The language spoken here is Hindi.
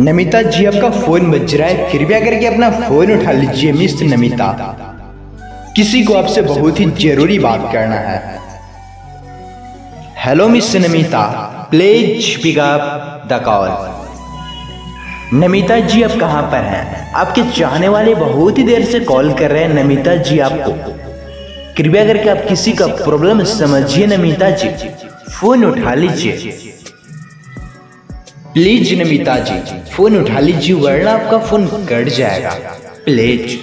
नमिता जी, आपका फ़ोन बज रहा है। कृपया करके अपना फ़ोन उठा लीजिए मिस नमिता। किसी को आपसे बहुत ही ज़रूरी बात करना है। Hello miss Namita. Please pick up the call. Namita ji, आप कहाँ पर हैं? आपके चाहने वाले बहुत ही देर से कॉल कर रहे हैं नमिता जी आपको। कृपया करके आप किसी का प्रॉब्लम समझिए, नमिता जी। फ़ोन उठा लीजिए। प्लीज़ नमिता जी फ़ोन उठा लीजिए वरना आपका फ़ोन कट जाएगा। प्लीज़।